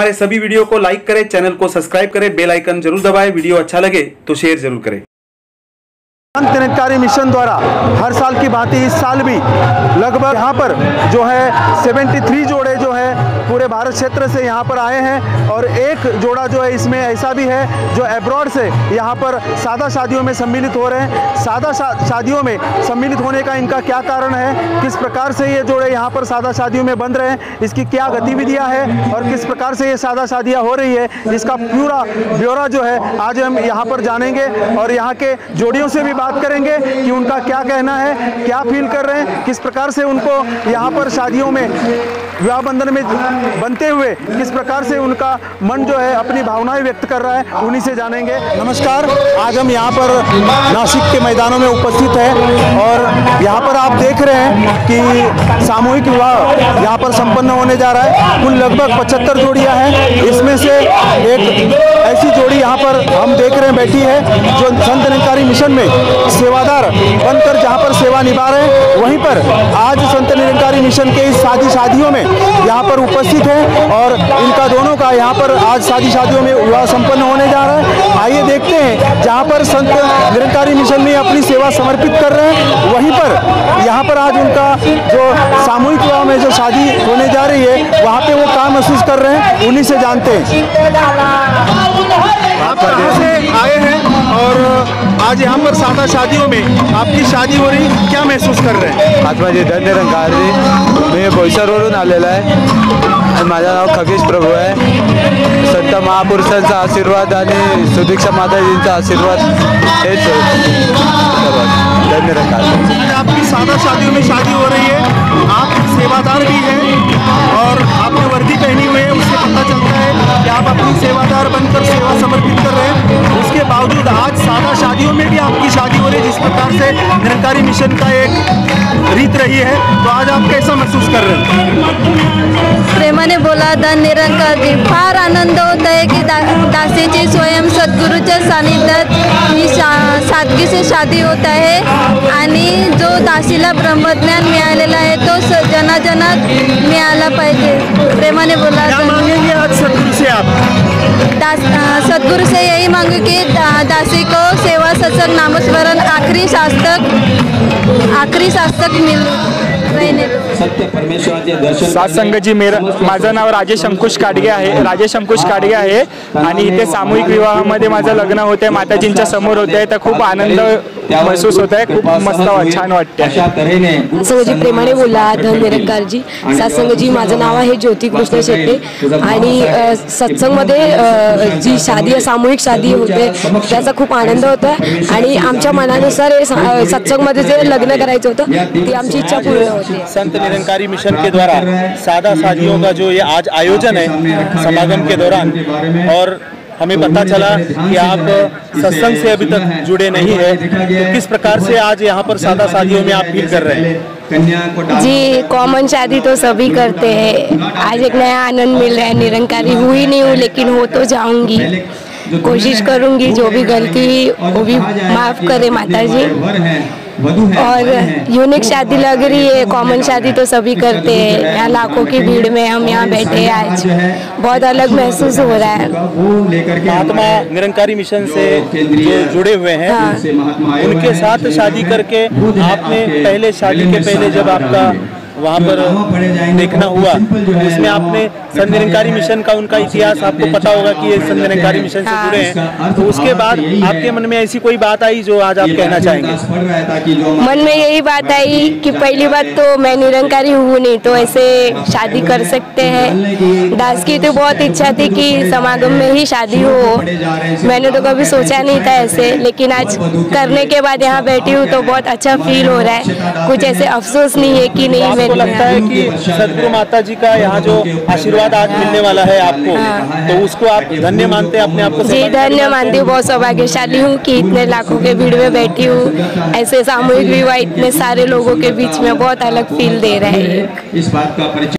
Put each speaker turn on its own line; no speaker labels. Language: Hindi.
हमारे सभी वीडियो को लाइक करें, चैनल को सब्सक्राइब करें, बेल आइकन ज़रूर दबाएँ, वीडियो अच्छा लगे तो शेयर ज़रूर करें।
मिशन द्वारा हर साल की भांति इस साल भी लगभग यहाँ पर जो है 73 जोड़े जो है पूरे भारत क्षेत्र से यहाँ पर आए हैं और एक जोड़ा जो है इसमें ऐसा भी है जो एब्रॉड से यहाँ पर सादा शादियों में सम्मिलित हो रहे हैं। सादा शा, शादियों में सम्मिलित होने का इनका क्या कारण है? किस प्रकार से ये जोड़े यहाँ पर सादा शादियों में बन रहे हैं? इसकी क्या गतिविधियाँ हैं और किस प्रकार से ये सादा शादियाँ हो रही है? इसका पूरा ब्यौरा जो है आज हम यहाँ पर जानेंगे और यहाँ के जोड़ियों से भी बात करेंगे कि उनका क्या कहना है क्या फील कर रहे हैं किस प्रकार से उनको यहाँ पर शादियों में विवाह बंधन में बनते हुए किस प्रकार से उनका मन जो है, अपनी भावनाएँ व्यक्त कर रहा है, उन्हीं से जानेंगे। नमस्कार, आज हम यहाँ पर नासिक के मैदानों में उपस्थित हैं और यहाँ पर आप देख रहे हैं कि सामूहिक विवाह यहाँ पर संपन्न होने जा रहा है। कुल लगभग पचहत्तर जोड़ियाँ हैं। इसमें से एक ऐसी जोड़ी यहाँ पर हम देख रहे हैं, बैठी है, जो संत निरंकारी मिशन में सेवादार बनकर जहाँ पर सेवा निभा रहे हैं। वहीं पर आज संत निरंकारी मिशन के इस शादी शादियों में यहाँ पर उपस्थित है और इनका दोनों का यहाँ पर आज शादी शादियों में विवाह संपन्न होने जा रहा है। आइए देखते हैं जहाँ पर संत निरंकारी मिशन में अपनी सेवा समर्पित कर रहे हैं वहीं पर यहाँ पर आज उनका जो सामूहिक विवाह में जो शादी होने जा रही है वहाँ पे वो काम महसूस कर रहे हैं उन्हीं से जानते हैं। आज यहाँ पर सादा शादियों में आपकी शादी हो रही क्या महसूस कर रहे हैं?
आज माझे धन्य रंगारी मी बोईसरवरून आलेला आहे आणि माझं नाव खगेश प्रभू आहे संत महापुरुषांचा आशीर्वाद आणि सुदीक्षा माताजींचा आशीर्वाद हेच धन्य रंगारी
आपकी सादा शादी सेवादार बनकर सेवा समर्पित कर रहे हैं। उसके बावजूद आज सादा शादियों में भी आपकी शादी हो रही है जिस प्रकार से निरंकारी मिशन का एक रीत रही है तो आज आप कैसा महसूस कर रहे हैं?
प्रेमाने बोला दान निरंकारी फार आनंद होत आहे की दा दासीची स्वयं सद्गुरूच्या सानिध्यात ही शा सादगी से शादी होत आहे आणि जो दासीला ब्रह्मज्ञान मिळालेला आहे तो स जनाजनात मिळाला पाहिजे. प्रेमाने बोला
क्या मांगेंगे आज सदगुरु से आप।
दास सद्गुरु से यही मांगू कि दा, दासी को सेवा सत्संग नामस्मरण आखिरी शास्तक आखिरी शास्तक मिल रहने दो
सत्य परमेश्वराचे दर्शन
सात मेरा माझं नाव राजेश अंकुश काडगे आहे. राजेश अंकुश काडगे आहे. आणि इथे सामूहिक विवाहामध्ये माझं लग्न होत आहे माताजींच्या समोर होत आहे तर खूप आनंद महसूस होत आहे. खूप मस्त छान वाटते
संघजी प्रेमाने बोला धन निरंकारजी सत्संगजी माझं नाव आहे ज्योती कृष्ण शेट्टे. आणि सत्संगमध्ये जी शादी सामूहिक शादी होते त्याचा खूप आनंद होता. आणि आमच्या मनानुसार हे सत्संगमध्ये जे लग्न करायचं होतं ती आमची इच्छा पूर्ण होती.
संत निरंकारी मिशन के द्वारा सादा शादियों का जो ये आज आयोजन है समागम के दौरान और हमें पता चला कि आप सत्संग से अभी तक जुड़े नहीं है। तो किस प्रकार से आज यहाँ पर सादा शादियों में आप फील कर रहे हैं?
कन्या को डाल
जी कॉमन शादी तो सभी करते हैं। आज एक नया आनंद मिल रहा है। निरंकारी हुई नहीं हूँ लेकिन हो तो जाऊँगी। कोशिश करूँगी जो भी गलती हुई वो भी माफ़ करे माता जी
वर है वधु है
और यूनिक शादी लग रही है कॉमन शादी तो सभी करते हैं। यहाँ लाखों की भीड़ में हम यहाँ बैठे हैं आज। बहुत अलग महसूस हो रहा है।
वो लेकर के
महात्मा निरंकारी मिशन से जो जुड़े हुए हैं
हाँ।
उनके साथ शादी करके आपने पहले शादी के पहले जब आपका वहाँ पर देखना हुआ। तो उसमें आपने संत निरंकारी मिशन का उनका इतिहास आपको पता होगा कि ये संत निरंकारी मिशन से जुड़े हैं। तो उसके बाद आपके मन में ऐसी कोई बात आई जो आज आप कहना चाहेंगे?
है
मन में यही बात आई कि पहली बात तो मैं निरंकारी हूँ नहीं तो ऐसे शादी कर सकते हैं। दास की तो बहुत इच्छा थी कि समागम में ही शादी हो। मैंने तो कभी सोचा नहीं था ऐसे लेकिन आज करने के बाद यहाँ बैठी हूँ तो बहुत अच्छा फील हो रहा है। कुछ ऐसे अफसोस नहीं है कि नहीं
आपको लगता है कि सदगुरु माता जी का यहाँ जो आशीर्वाद आज मिलने वाला है आपको तो उसको आप धन्य मानते हैं अपने आप को
जी धन्य
मानते
मानती हूँ बहुत सौभाग्यशाली हूँ कि इतने लाखों के भीड़ में बैठी हूँ। ऐसे सामूहिक विवाह इतने सारे लोगों के बीच में बहुत अलग फील दे रहे है।